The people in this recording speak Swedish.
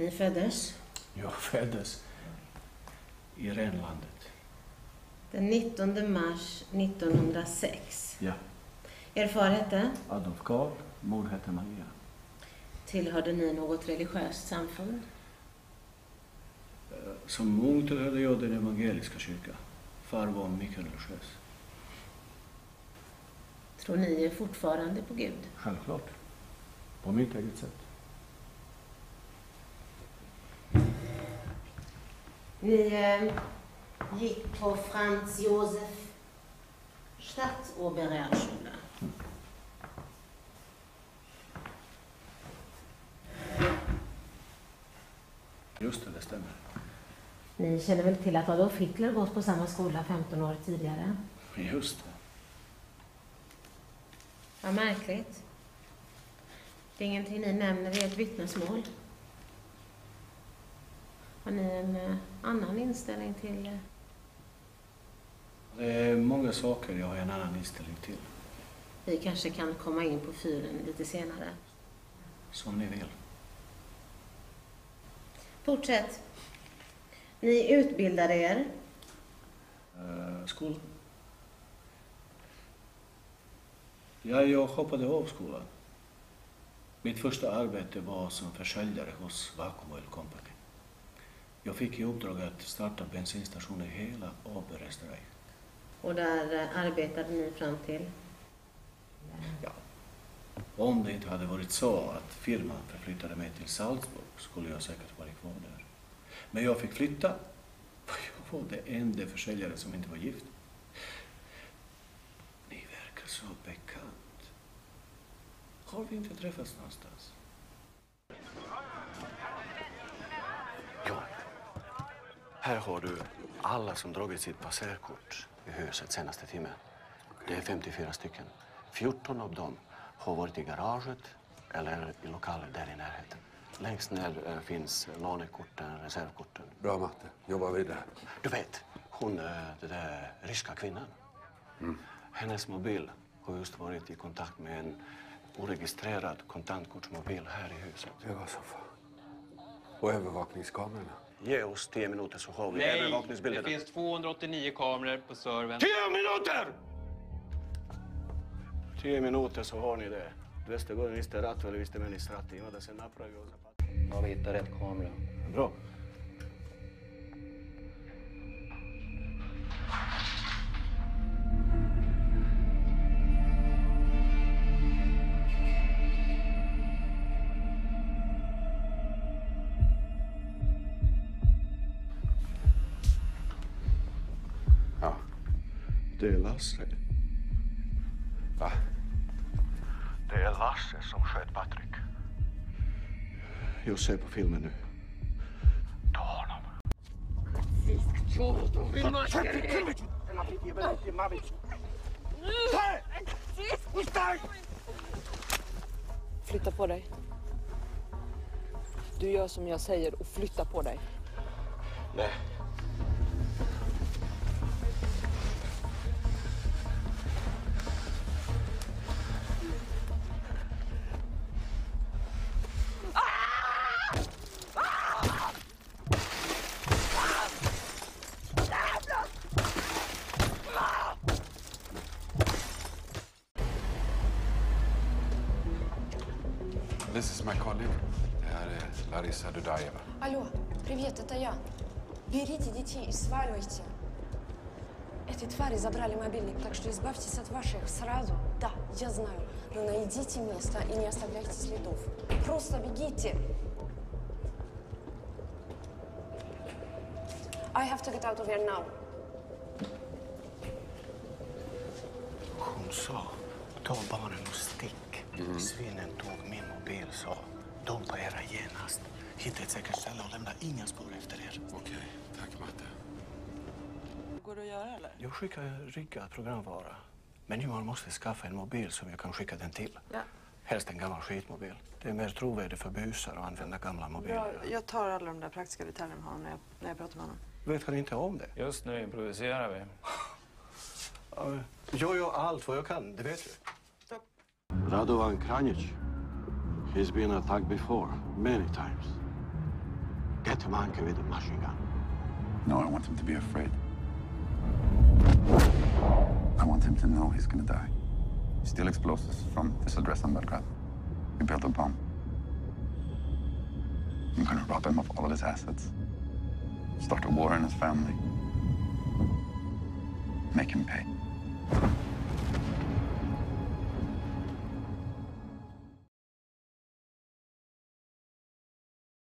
Ni föddes Jag föddes i Renlandet. den 19 mars 1906. Ja. Er far hette? Adolf Karl, mor hette Maria. Tillhörde ni något religiöst samfund? Som ung tillhörde jag den evangeliska kyrkan. Far var mycket religiös. Tror ni fortfarande på Gud? Självklart. På mitt eget sätt. Ni eh, gick på Franz Josef Stadtoberrealschule. Just det, det stämmer. Ni känner väl till att Adolf Hitler gått på samma skola 15 år tidigare? Just det. Vad märkligt. Det är ingenting ni nämner i ert vittnesmål. Har ni en eh, annan inställning till... eh, Det är många saker jag har en annan inställning till. Vi kanske kan komma in på fyren lite senare. Som ni vill. Fortsätt. Ni utbildade er. Uh, skolan. Ja, jag hoppade av skolan. Mitt första arbete var som försäljare hos Vacuum Oil Company. Jag fick i uppdrag att starta bensinstationer i hela Oberösterreich. Och där eh, arbetade ni fram till? Ja. Om det inte hade varit så att firman förflyttade mig till Salzburg skulle jag säkert varit kvar där. Men jag fick flytta. Jag var det enda försäljare som inte var gift. Ni verkar så bekant. Har vi inte träffats någonstans? Här har du alla som dragit sitt passerkort i huset senaste timmen. Det är 54 stycken. 14 av dem har varit i garaget eller i lokaler där i närheten. Längst ner eh, finns lånekorten, reservkorten. Bra matte. Jobba vidare. Du vet, hon, eh, den där ryska kvinnan. Hennes mobil har just varit i kontakt med en oregistrerad kontantkortsmobil här i huset. Det var så fan. Och övervakningskamerorna. Ge oss tio minuter så har vi Nej, det finns 289 kameror på servern. Tio minuter! Tio minuter så har ni det. 200 godina ste ratovali, vi ste meni srati. Ima da se napravi ovo zapad. Ja, vi hittar rätt kamera. Bra. Det är Lasse. Va? Det är Lasse som sköt Patrik. Jag ser på filmen nu. Ta honom. Flytta på dig. Du gör som jag säger och flytta på dig. Nej. This is my colleague. Det här är Larissa Dudajeva. Алло, привет, это я. Берите детей и сваливайте. Эти твари забрали мобильник, так что избавьтесь от ваших сразу. Да, я знаю, но найдите место и не оставляйте следов. Просто бегите. I have to get out of here now. Hon sa, ta barnen och stick. Svinen tog min mobil, sa. Dumpa era genast. Hitta ett säkert ställe och lämna inga spår efter er. Okej, tack matte. Går det att göra eller? Jag skickar riggad programvara. Men Johan måste skaffa en mobil som jag kan skicka den till. Ja. Helst en gammal skitmobil. Det är mer trovärdigt för busar att använda gamla mobiler. Bra. Jag tar alla de där praktiska detaljerna med honom när jag, när jag pratar med honom. Vet han inte om det? Just nu improviserar vi. Ja, Jag gör allt vad jag kan, det vet du. Radovan Kranic. He's been attacked before, many times. Get him anchored with a machine gun. No, I want him to be afraid. I want him to know he's gonna die. Steal explosives from this address in Belgrade. We built a bomb. I'm gonna rob him of all of his assets. Start a war in his family. Make him pay.